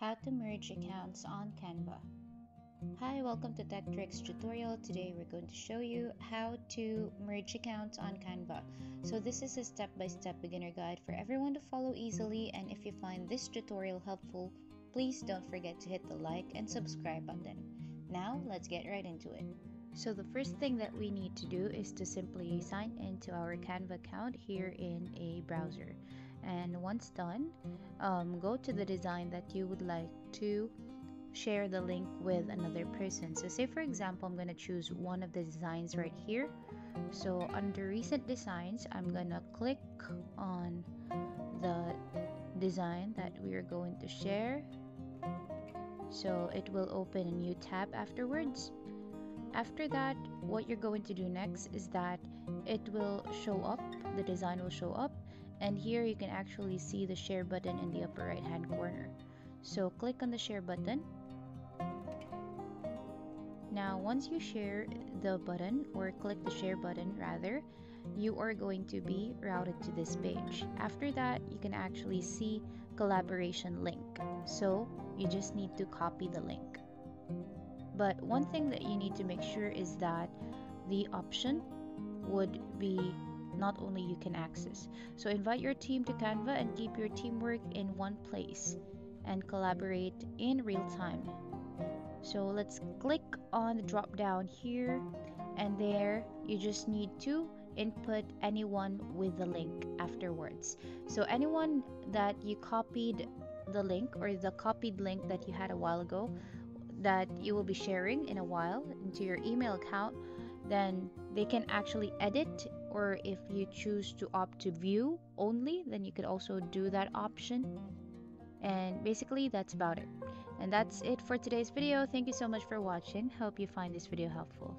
How to merge accounts on Canva. Hi, welcome to Tech Tricks tutorial. Today we're going to show you how to merge accounts on Canva. So this is a step-by-step -step beginner guide for everyone to follow easily and if you find this tutorial helpful, please don't forget to hit the like and subscribe button. Now let's get right into it. So the first thing that we need to do is to simply sign into our Canva account here in a browser and once done um, go to the design that you would like to share the link with another person. So say for example I'm going to choose one of the designs right here. So under recent designs I'm gonna click on the design that we are going to share. So it will open a new tab afterwards. After that what you're going to do next is that it will show up the design will show up and here you can actually see the share button in the upper right hand corner. So click on the share button. Now once you share the button or click the share button rather you are going to be routed to this page. After that you can actually see collaboration link. So you just need to copy the link. But one thing that you need to make sure is that the option would be not only you can access. So invite your team to Canva and keep your teamwork in one place and collaborate in real time. So let's click on the drop down here and there you just need to input anyone with the link afterwards. So anyone that you copied the link or the copied link that you had a while ago that you will be sharing in a while into your email account then they can actually edit or if you choose to opt to view only then you could also do that option. And basically that's about it. And that's it for today's video. Thank you so much for watching. Hope you find this video helpful